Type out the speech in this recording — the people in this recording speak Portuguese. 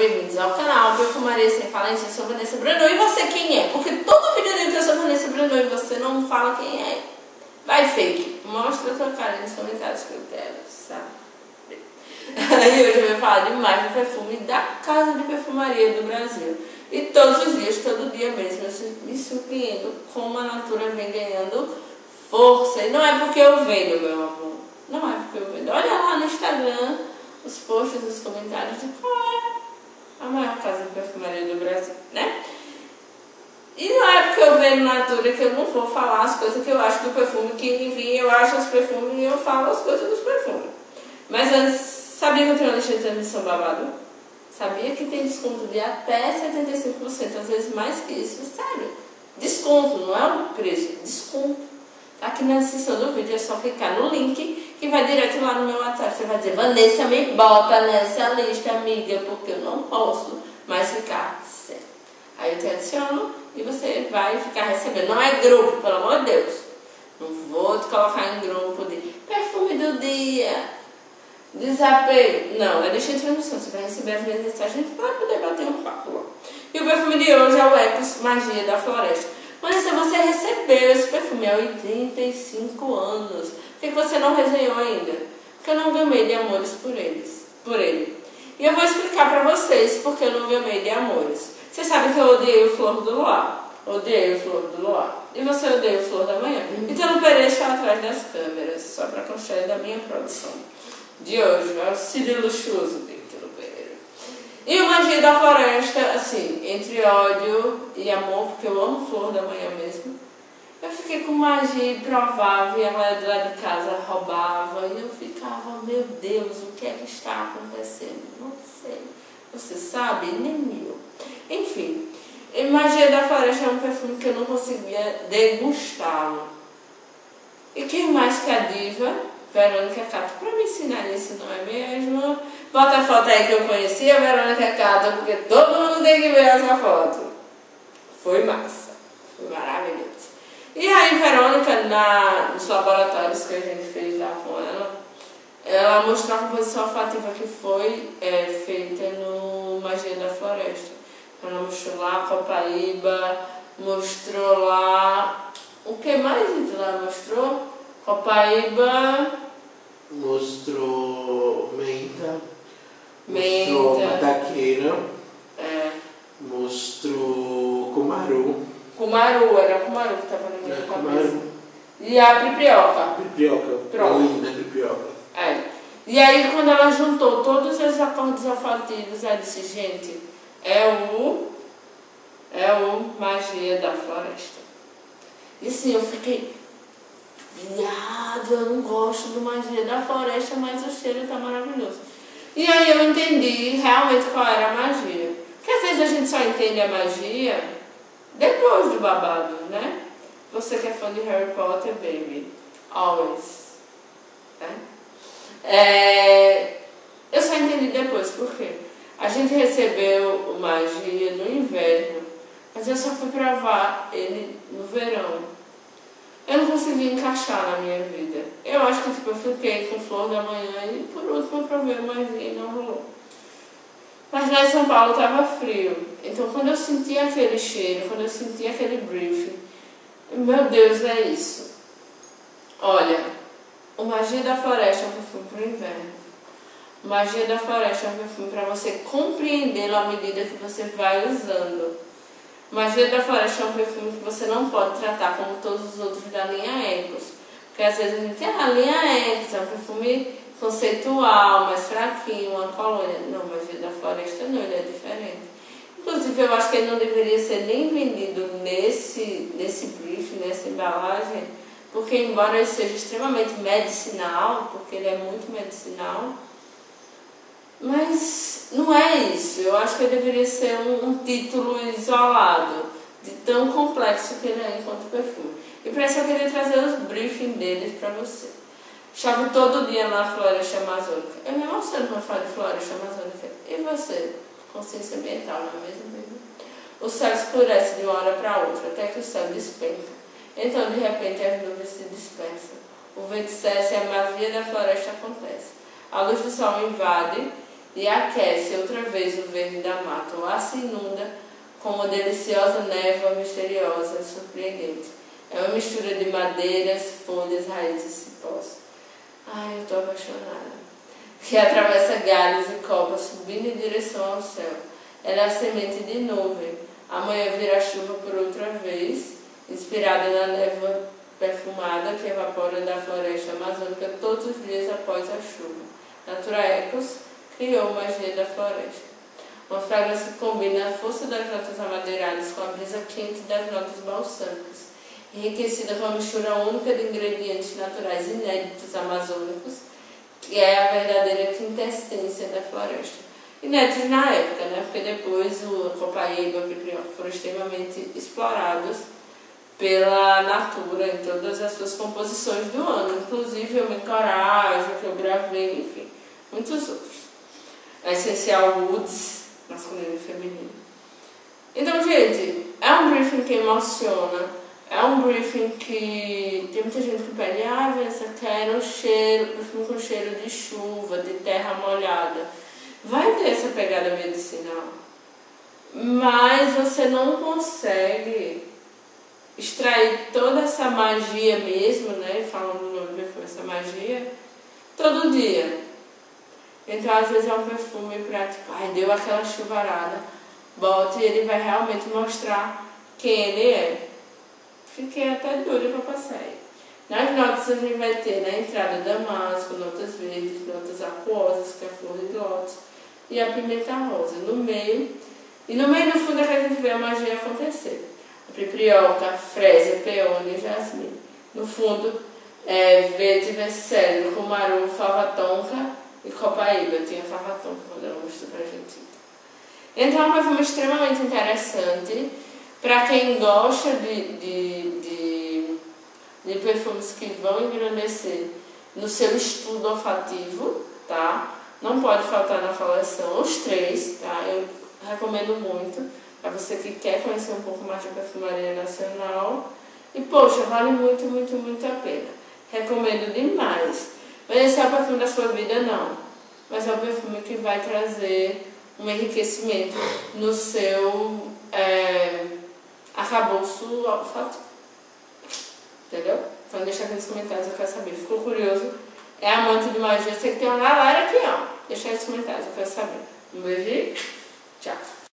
bem-vindos ao canal Perfumaria Sem Falência, eu sou Vanessa Bruno e você quem é? Porque todo vídeo dentro eu sou Vanessa Bruno e você não fala quem é. Vai fake, mostra a tua cara nos comentários que eu quero sabe? Aí hoje eu vou falar de mais do perfume da Casa de Perfumaria do Brasil. E todos os dias, todo dia mesmo, eu me surpreendo como a Natura vem ganhando força. E não é porque eu vendo, meu amor. Não é porque eu vendo. Olha lá no Instagram os posts, os comentários de qual é a maior casa de perfumaria do Brasil, né? E não é porque eu vejo Natura que eu não vou falar as coisas que eu acho do perfume, que enfim, eu acho os perfumes e eu falo as coisas dos perfumes. Mas antes, sabia que eu tenho uma lista de transmissão babado? Sabia que tem desconto de até 75%, às vezes mais que isso, sério. Desconto, não é o preço, desconto. Aqui na descrição do vídeo é só clicar no link que vai direto lá no meu WhatsApp. Você vai dizer, Vanessa, me bota nessa lista, amiga, porque eu não posso mais ficar certo. Aí eu te adiciono e você vai ficar recebendo. Não é grupo, pelo amor de Deus. Não vou te colocar em grupo de perfume do dia, desapego. Não, é deixa de transmissão. Você vai receber as minhas mensagens para poder bater um papo. E o perfume de hoje é o Ecos Magia da Floresta. Mas se você recebeu esse perfume há 85 anos, que você não resenhou ainda? Porque eu não gamei de amores por eles, por ele. E eu vou explicar pra vocês porque eu não gamei de amores. Vocês sabem que eu odeio o Flor do Luar. Odeio o Flor do Luar. E você odeia o Flor da Manhã. Então eu não pereço atrás das câmeras, só pra constar da minha produção de hoje. É o Círio Luxuoso dele. E o Magia da Floresta, assim, entre ódio e amor, porque eu amo Flor da Manhã mesmo, eu fiquei com magia improvável, ela lá de casa roubava, e eu ficava, meu Deus, o que é que está acontecendo? Não sei. Você sabe? Nem eu. Enfim, Magia da Floresta é um perfume que eu não conseguia degustá-lo. E quem mais que a diva, Verônica Cato, para me ensinar isso, não é mesmo? Bota a foto aí que eu conheci a Verônica Cato, porque todo mundo tem que ver essa foto. Foi massa. Foi maravilhoso. E aí, Verônica, na, nos laboratórios que a gente fez lá com ela, ela mostrou a composição olfativa que foi é, feita no Magia da Floresta. Ela mostrou lá Copaíba, mostrou lá. O que mais ela mostrou? Copaíba. Mostrou menta. Menta. Mostrou pataqueira. É, Mostrou cumaru. Kumaru, era Kumaru que estava na minha É, cabeça. E a Piprioca. Pipioca. Pronto. Linda pipioca. É. E aí quando ela juntou todos os acordes olfativos, ela disse, gente, é o. É o Magia da Floresta. E assim, eu fiquei. Viado, eu não gosto do Magia da Floresta, mas o cheiro tá maravilhoso. E aí eu entendi realmente qual era a magia. Porque às vezes a gente só entende a magia depois do babado, né? Você que é fã de Harry Potter, baby. Always. Né? É, eu só entendi depois, por quê? A gente recebeu o magia no inverno, mas eu só fui provar ele no verão. Eu não consegui encaixar na minha vida. Eu acho que tipo, eu fiquei com flor da manhã e por último eu provei magia e não rolou. Mas lá em São Paulo estava frio. Então quando eu senti aquele cheiro, quando eu senti aquele briefing, meu Deus, é isso. Olha, o Magia da Floresta é um perfume para o inverno. Magia da Floresta é um perfume para você compreendê-lo à medida que você vai usando. Magia da Floresta é um perfume que você não pode tratar como todos os outros da linha Ecos. Porque às vezes a gente ah, a linha Ecos, é um perfume conceitual, mais fraquinho, uma colônia. Não, o Magia da Floresta não, ele é diferente. Inclusive, eu acho que ele não deveria ser nem vendido nesse, nesse brief, nessa embalagem, porque embora ele seja extremamente medicinal, porque ele é muito medicinal, mas não é isso. Eu acho que ele deveria ser um, um título isolado, de tão complexo que ele é enquanto perfume. E para isso eu queria trazer os briefings deles para você. Chove todo dia na floresta amazônica. Eu me emociono quando falo de floresta amazônica. E você? Consciência ambiental, não é mesmo, baby? O céu escurece de uma hora para outra, até que o céu despenca. Então, de repente, as nuvens se dispersam. O vento cessa e a magia da floresta acontece. A luz do sol invade e aquece outra vez o verde da mata, ou a se inunda com uma deliciosa névoa misteriosa e surpreendente. É uma mistura de madeiras, folhas, raízes e cipós. Ai, eu estou apaixonada. Que atravessa galhos e copas, subindo em direção ao céu. Ela é a semente de nuvem. Amanhã virá chuva por outra vez, inspirada na névoa perfumada que evapora da floresta amazônica todos os dias após a chuva. Natura Ecos criou magia da floresta. Uma fragrância combina a força das notas amadeiradas com a brisa quente das notas balsâmicas, enriquecida com a mistura única de ingredientes naturais inéditos amazônicos, que é a verdadeira quintessência da floresta. Inéditos na época, né? porque depois o Copaíba foram extremamente explorados pela natura em todas as suas composições do ano, inclusive o Coragem, que eu gravei, enfim, muitos outros. A Essencial Woods, masculino e feminino. Então, gente, é um briefing que emociona, é um briefing que tem muita gente que pede, ah, Vanessa, quero um cheiro, briefing com cheiro de chuva, de terra molhada. Vai ter essa pegada medicinal, mas você não consegue extrair toda essa magia mesmo, né? Falando no nome do perfume, essa magia, todo dia. Então, às vezes é um perfume pra, tipo, ai, deu aquela chuvarada, bota e ele vai realmente mostrar quem ele é. Fiquei até doida pra passar. Nas notas a gente vai ter na entrada damasco, notas verdes, notas aquosas, que é a flor de lótus, e a pimenta rosa. No meio, e no meio do fundo é que a gente vê a magia acontecer. A piprioca, a frésia, peônia e jasmim. No fundo, é, verde, vercelho, cumaru, fava tonka e copaíba. Tinha fava tonka quando ela mostrou pra gente. Então é um perfume extremamente interessante para quem gosta de, de, de, de perfumes que vão engrandecer no seu estudo olfativo, tá? Não pode faltar na coleção os três, tá? Eu recomendo muito para você que quer conhecer um pouco mais de perfumaria nacional. E, poxa, vale muito, muito, muito a pena. Recomendo demais. Mas esse é o perfume da sua vida, não. Mas é um perfume que vai trazer um enriquecimento no seu arcabouço olfativo. Entendeu? Então deixa aqui nos comentários, eu quero saber. Ficou curioso? É amante de magia? Sei que tem uma galera aqui, ó. Deixa aí nos comentários, eu quero saber. Um beijo tchau.